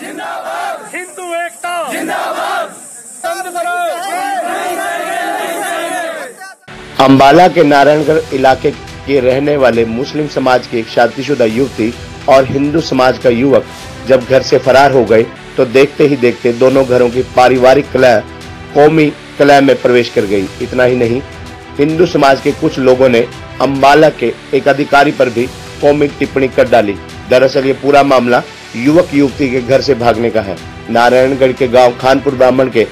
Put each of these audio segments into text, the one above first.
जिंदाबाद। हिंदू एकता। जिंदाबाद। अम्बाला के नारायणगढ़ इलाके के रहने वाले मुस्लिम समाज की एक शादीशुदा युवती और हिंदू समाज का युवक जब घर से फरार हो गए तो देखते ही देखते दोनों घरों की पारिवारिक कलह कौमी कलह में प्रवेश कर गई। इतना ही नहीं हिंदू समाज के कुछ लोगों ने अम्बाला के एक अधिकारी पर भी कौमी टिप्पणी कर डाली। दरअसल ये पूरा मामला युवक युवती के घर से भागने का है। नारायणगढ़ के गाँव खानपुर ब्राह्मण के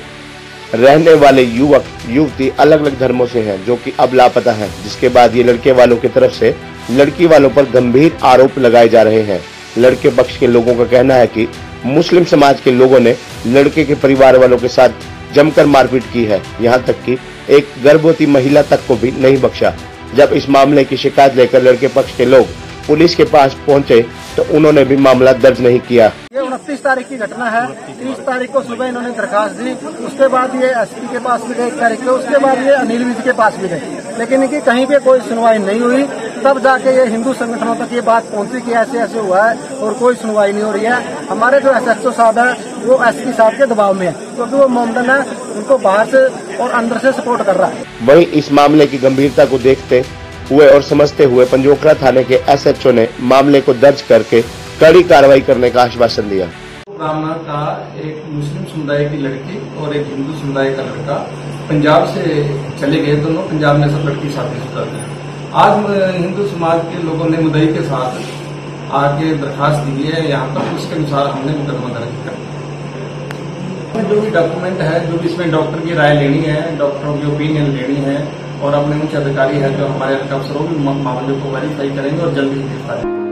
रहने वाले युवक, युवती अलग अलग धर्मों से हैं, जो कि अब लापता हैं, जिसके बाद ये लड़के वालों की तरफ़ से लड़की वालों पर गंभीर आरोप लगाए जा रहे हैं। लड़के पक्ष के लोगों का कहना है कि मुस्लिम समाज के लोगों ने लड़के के परिवार वालों के साथ जमकर मारपीट की है। यहाँ तक कि एक गर्भवती महिला तक को भी नहीं बख्शा। जब इस मामले की शिकायत लेकर लड़के पक्ष के लोग पुलिस के पास पहुँचे तो उन्होंने भी मामला दर्ज नहीं किया। ये उनतीस तारीख की घटना है। तीस तारीख को सुबह इन्होंने दरखास्त दी। उसके बाद ये एसपी के पास भी गए एक तारीख को। उसके बाद ये अनिल विज के पास भी गए। लेकिन इनकी कहीं पे कोई सुनवाई नहीं हुई। तब जाके ये हिंदू संगठनों तक ये बात पहुँची कि ऐसे ऐसे हुआ है और कोई सुनवाई नहीं हो रही है। हमारे जो एस एच साहब है वो एसपी साहब के दबाव में है। क्योंकि वो मोमडन है उनको बाहर से और अंदर से सपोर्ट कर रहा है। वहीं इस मामले की गंभीरता को देखते हुए और समझते हुए पंजोखड़ा थाने के एसएचओ ने मामले को दर्ज करके कड़ी कार्रवाई करने का आश्वासन दिया। ब्राह्मण का एक मुस्लिम समुदाय की लड़की और एक हिंदू समुदाय का लड़का पंजाब से चले गए दोनों, पंजाब में सब लड़की शादीशुदा थे आज हिंदू समाज के लोगों ने मुदई के साथ आके दरखास्त दी है, यहाँ पर उसके अनुसार हमने मुकदमा दर्ज कर जो भी डॉक्यूमेंट है, जो भी इसमें डॉक्टर की राय लेनी है, डॉक्टरों की ओपिनियन लेनी है और अपने मुख्य अधिकारी है जो हमारे अफसरों भी मामले को वेरीफाई करेंगे और जल्द ही गिरफ़्तार